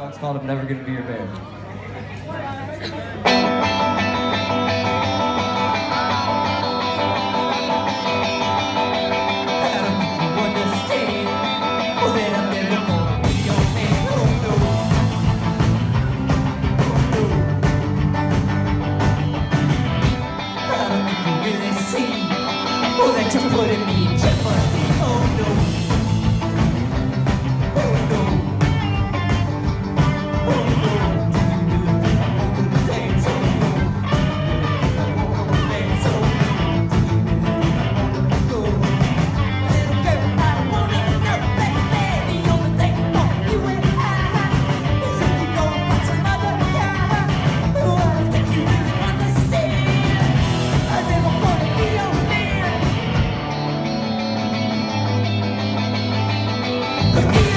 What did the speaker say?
song's called I'm Never Gonna Be Your Man. Cause we